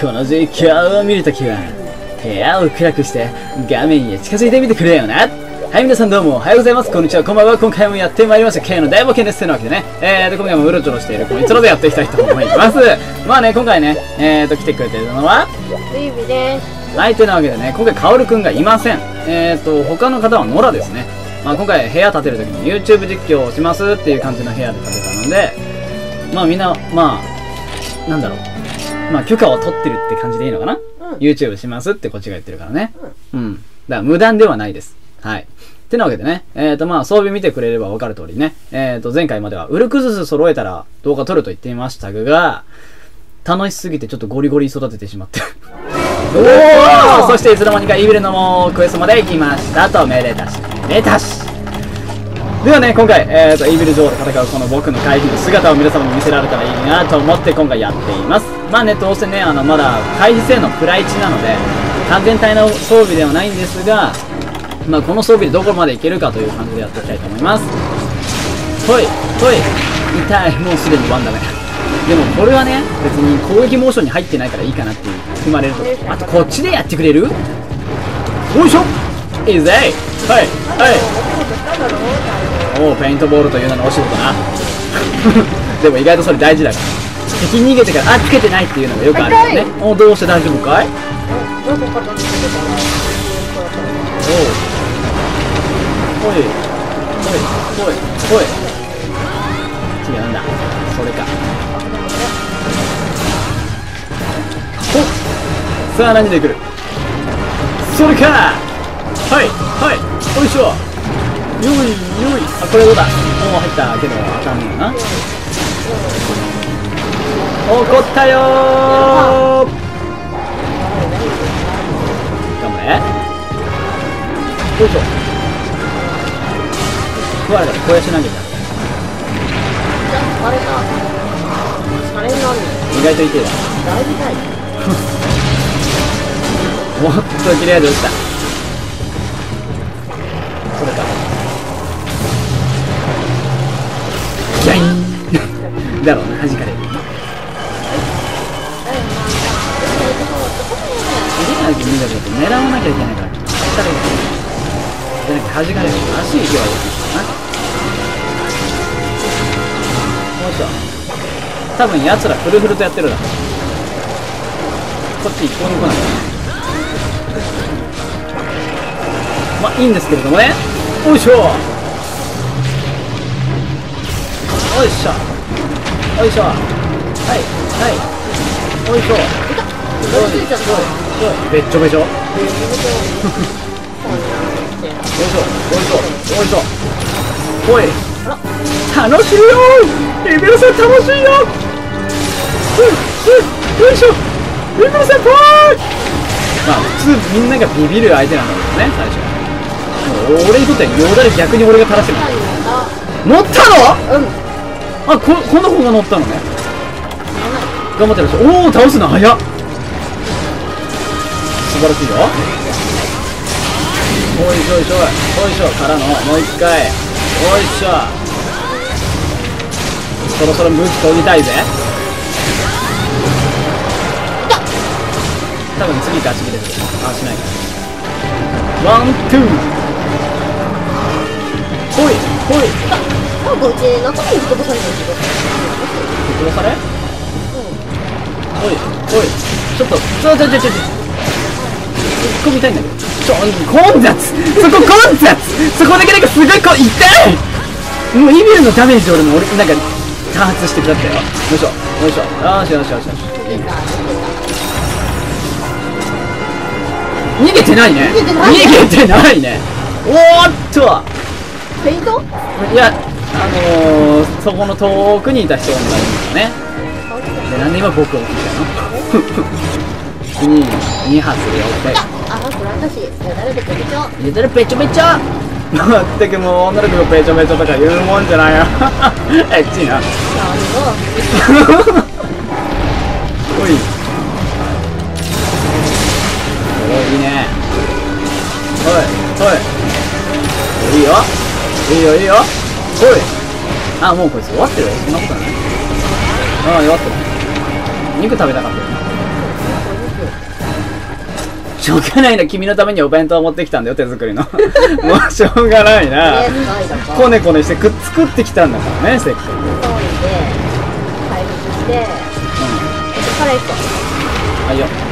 この実況を見るときは、部屋を暗くして画面へ近づいてみてくれよな。はい、皆さんどうもおはようございます。こんにちは、こんばんは。今回もやってまいりました K の大冒険です。というわけでね、えーと、今回もうろちょろしているこいつらでやっていきたいと思います。まあね、今回ね、えーと、来てくれてるのは、ルイビです。はい、というわけでね、今回、カオルくんがいません。えーと、他の方はノラですね。まあ今回、部屋建てるときに YouTube 実況をしますっていう感じの部屋で建てたので、まあみんな、まあ、なんだろう。まあ許可を取ってるって感じでいいのかな、うん ?YouTube しますってこっちが言ってるからね。うん。だから無断ではないです。はい。てなわけでね、えーとまあ装備見てくれればわかる通りね、えーと前回まではウルクズス揃えたら動画撮ると言っていましたが、楽しすぎてちょっとゴリゴリ育ててしまって。おお そしていつの間にかイービルのもクエストまで行きましたと、めでたし、めでたし。ではね、今回、えーと、イービル女王で戦うこの僕の回避の姿を皆様に見せられたらいいなと思って今回やっています。まあね、どうせね、あの、まだ回避性能プラ1なので、完全体の装備ではないんですが、まあこの装備でどこまでいけるかという感じでやっていきたいと思います。ほい、ほい、痛い、もうすでにワンダメ。でもこれはね、別に攻撃モーションに入ってないからいいかなっていう、踏まれると。あとこっちでやってくれる？よいしょいいぜはい、はい。おおペイントボールという名のお仕事な。でも意外とそれ大事だから。敵逃げてからあつけてないっていうのがよくあるよね。おどうして大丈夫かい？どこから出てきたのおうほいほいほいほい違うんだそれかほっさあ何で来るそれかはいはいよいしょよいよいあこれどうだ？もう入ったけどあかんのな。怒ったよー。頑張れ。よいしょ。食われたら肥やし投げた。あれか。あれなんだ。意外と痛いわだいぶ痛い。もっと切れ味落ちた。それかだろうな弾かれる次の味見たこと狙わなきゃい。けない。から弾かれるじゃなくて弾かれる足行けばい。い。かなよい。しょ多分奴らフルフルとやってるだろこっち一向に来ない。まあい。い。んですけれどもねよい。しょよい。しょよいしょ。はいはい。よいしょ。よいしょ。よいしょべっちょべちょ。よいしょ。よいしょ。よいしょ。ほい。楽しいよ。レベルさん楽しいよ。うんうんよいしょ。レベル先輩まあ普通みんながビビる相手なんだけどね最初俺にとってはよだれ逆に俺が垂らしてる。乗ったの？うん。あここの子が乗ったのね。頑張ってらっしゃいおお倒すの早っ。素晴らしいよ。おいしょいしょおいしょからのもう一回。おいしょそろそろ武器研ぎたいぜ。多分次ガチ切れてる。あしないか。ワンツー。ほいほい。なんかうち中身に飛ばされてるけど。殺され？おいおいちょっとちょちょちょちょ突っ込みたいんだけど。ちょ混雑そこ混雑そこだけなんかすごいこう痛いもうイビルのダメージ俺も俺なんか多発してくだったよ。よいしょよいしょ。よしよしよしよし。逃げてないね。逃げてない逃げてないね。おーっと。フェイント？いやあのー、そこの遠くにいた人がいるんだね。でなんで今僕を聞いたの？2, 2発で追ってあ、これ私、よだれべちょべちょ。言ってるぺちょぺちょまったくもう女の子がぺちょぺちょとか言うもんじゃないよ。エッチいな。なるおい。おいいいね。おいおい。いいよ。いいよいいよおい。あもうこいつ終わってるよ。そんなことない。ああ弱ってる。肉食べたかったよ。なしょうがないな。君のためにお弁当を持ってきたんだよ手作りの。もうしょうがないな。こねこねしてくっ作ってきたんだからねせっかく。急いで回復して。えっとカレー行こはいよ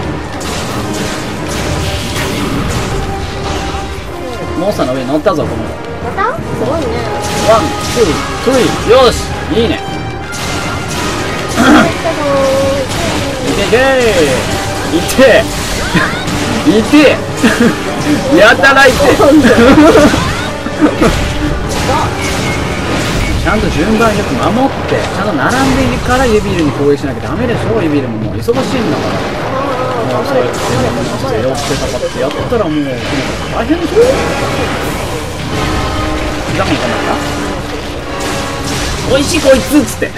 モンスターの上に乗ったぞこのうまた？すごいね。ワンツースリー。よしいいね。いけいけいっていてやたらいてちゃんと順番よく守ってちゃんと並んでからユビルに攻撃しなきゃダメでしょユビルも。もう忙しいんだからもそうやってして寄ってたかってやったらもう大変でしょザモンかなおいしいこいつっつって。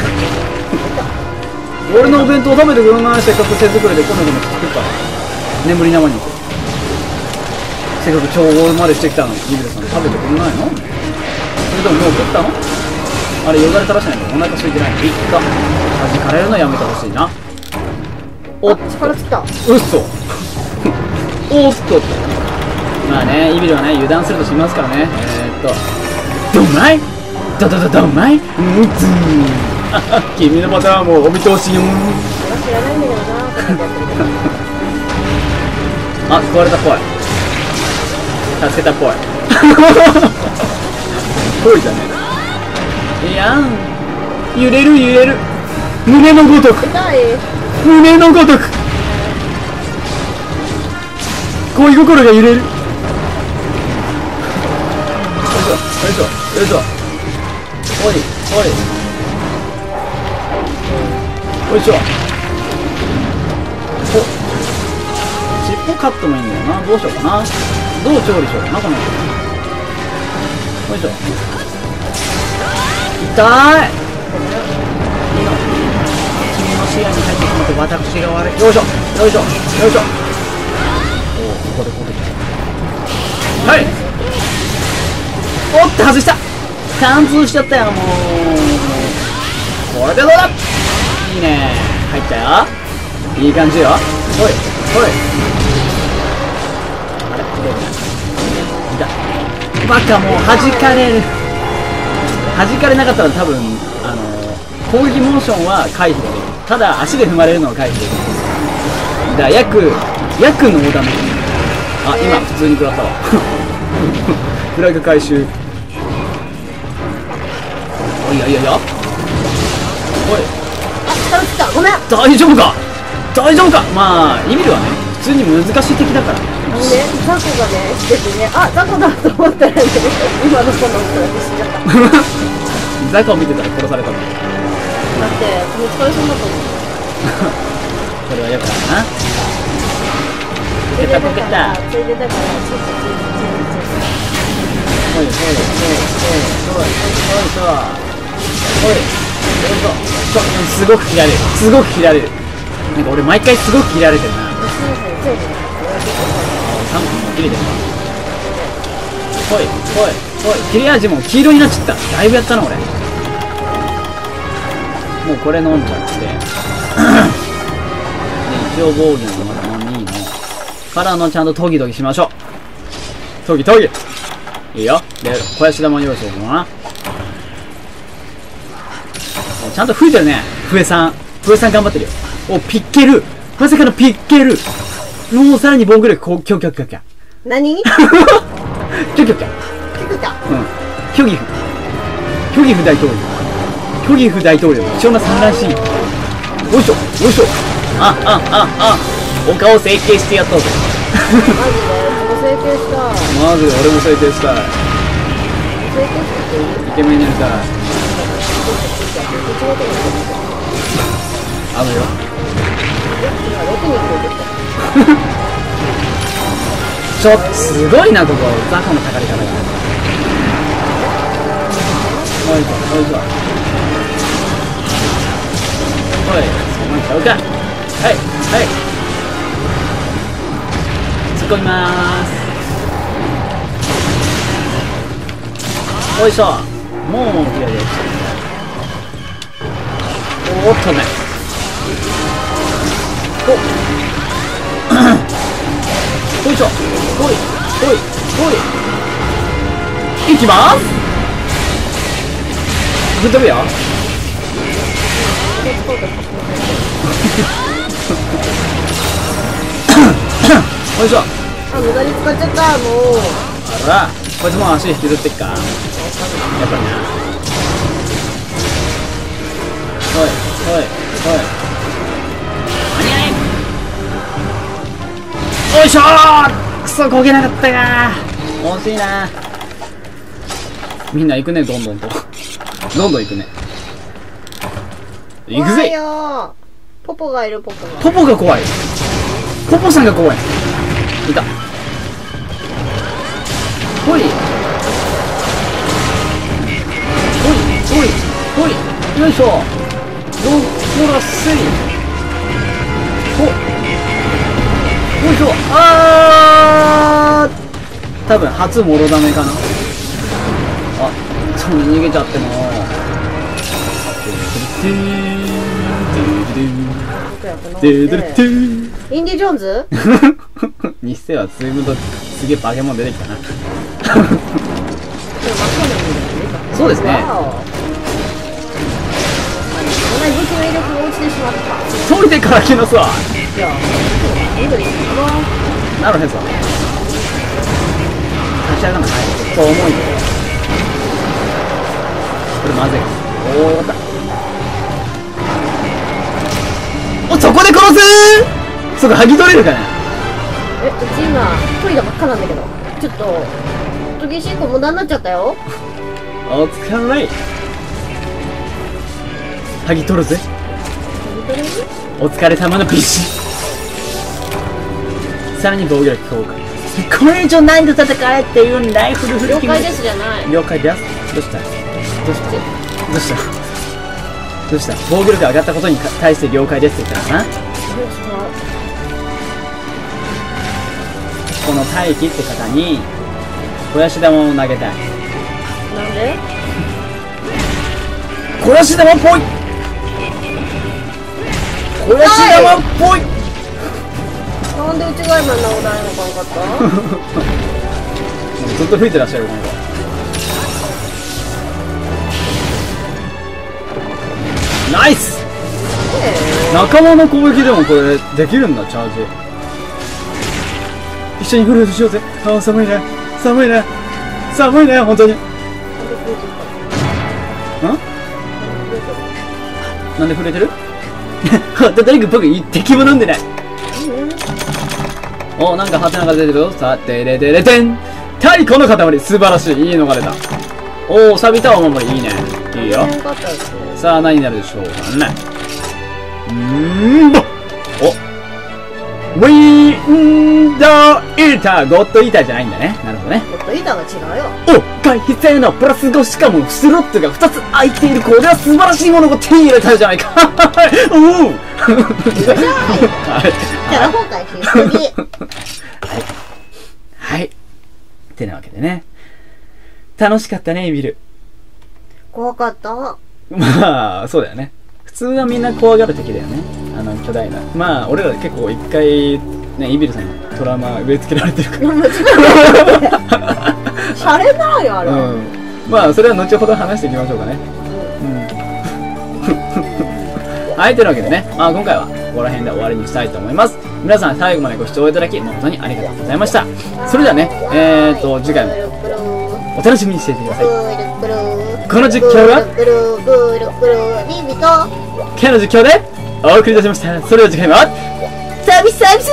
俺のお弁当食べてくれないせっかく手作りでこねこね作ったら眠り生に。せっかく調合までして。きたのに。ユビルさん食べてくれないのそれとももう食ったの。あれよだれ垂らしないとお腹空いてない。いっか味かれるのやめてほしいな。おっあ力尽きた。うっそおっと。まあねイビルはね油断するとしますからね。えー、っと。どんまい？どどどどんまい？うん。つー君のパターンもお見通しよ。私知らないんだけどなあ壊れたっぽい。助けたっぽい。ぽいじゃねえ。いやん。揺れる揺れる。胸のごとく。痛い胸のごとく。恋心が揺れる。よいしょよいしょよいしょ。おいおい。よいしょ。お。尻尾カットもいいんだよな。どうしようかな。どう調理しようかなこのよいしょ。痛い。の視野に入ってしまって私が悪いよいしょ。よいしょ。よいしょ。おおここでここではいおっと外した貫通しちゃったよもうこれでどうだいいね入ったよいい感じよほいほいあれこれいたバカもう弾かれる弾かれなかったら多分あの攻撃モーションは回避でただ足で踏まれるのは回避できるだから約約ノーダメあ今普通に食らったわ。フラグ回収。おいよいよいよおい。あ力尽きた。ごめん。大丈夫か？大丈夫か？まあイビルはね普通に難しい敵だから。ねねザコがねしててねあザコだと思ったらね今のこの人が死んじゃっただってザカを見てたら殺されたのこの疲れそうだと思う。これはよくあるな。ついでだからついでだから。ちょっとついついついおいおいおいおいおいおい。おいおいおいすごく切られるすごく切られるな。んか俺毎回すごく切られてるなついついつい3分も切れてるわおいおいおい切れ味も黄色になっちゃっただいぶやったな俺もうこれ飲んじゃって。で一応防御のまだ飲みのからのちゃんとトギトギしましょう。トギトギ。いいよ。で肥やし玉用意しておくのなおちゃんと吹いてるね。笛さん。笛さん頑張ってるよ。おピッケル。まさかのピッケル。もうさらに防御力こうキョキョキョキョ何？キョキョキョ聞くかうん。キョギフ。キョギフ大統領キョギフ大統領貴重な産卵シーン。よいしょよいしょ。ああああお顔整形してやったぜマジでその整形した。マジで俺も整形したい。整形していいイケメンになりたい。あのよ。今6人増えてきたちょっとすごいなここ。ザコのかかり方がおいしょおいしょ。おいそんなんちゃうか？はいはい。突っ込みまーす。おいしょ。もう左ですおっとね。ほ いしょ。ほいほいほい。いきます。ぶっ飛ぶよ。ほいしょあ無駄に使っちゃったもう。あらこいつも足引きずってっかやっぱりな。おいおいおい。間に合えよいしょーくそ焦げなかったか。惜しいな。みんな行くねどんどんと。どんどん行くね行くぜ。よ。ポポがいるポポが。ポポが怖い。ポポさんが怖い。いた。ほい。ほいほい。ほい。よいしょ。どこらせい。ほよいしょ。あー。多分初もろダメかな。あちょっと逃げちゃっても。僕インディ・ジョーンズにしてはズームとすげえ化け物出てきたなそうですねお同じ武器の威力が落ちてしまった解いてから来なさいや緑なるへそ立ち上がらないと重いよこれまずいおおよかったそこで殺すそこ剥ぎ取れるかな。えうち今鳥がばっかなんだけど。ちょっとトゲ進行無駄になっちゃったよ。お疲れ。剥ぎ取るぜ。お疲れ様のピッシさらに防御力強化。これ以上何と戦えっていうんだいフルフル了解ですじゃない。了解です。どうした？どうして？どうした？どうした？防御力上がったことに対して了解ですって言ったのかなこの大輝って方に肥やし玉を投げたい。なんで？肥やし玉っぽい。肥やし玉っぽい。なんで内側今のお題のかんかった？ずっと吹いてらっしゃるこの子ナイス仲間の攻撃でもこれできるんだチャージ。一緒にフルートしようぜ。あー寒いね。寒いね。寒いね本当に。んなんで震えてる？ホットドリンク僕敵も飲んでない。おなんかハテナが出てるよさてれれれてん。太鼓の塊。素晴らしい。いいのが出た。おお錆びたお守り。いいね。いいよ。さあ何になるでしょうかねんぼ。お。ウィンドイーターゴッドイーターじゃないんだね。なるほどね。ちょっと板が違うよ。お。回避性のプラス5しかもスロットが2つ空いているこれは素晴らしいものを手に入れたじゃないか。おおはい。キャラ崩壊しすぎはい。てなわけでね。楽しかったねエビル。怖かった。まあそうだよね。普通はみんな怖がる敵だよね。あの巨大な。まあ俺ら結構一回ねイビルさんにトラウマ植え付けられてるから。シャレないよあれ、うん。まあそれは後ほど話していきましょうかね。うん。はいというわけでね、まあ、今回はここら辺で終わりにしたいと思います。皆さん最後までご視聴いただき誠にありがとうございました。それではねえーと次回もお楽しみにしていてください。この実況は？K の実況でお送りいたしました。それでは次回も。サービスサービス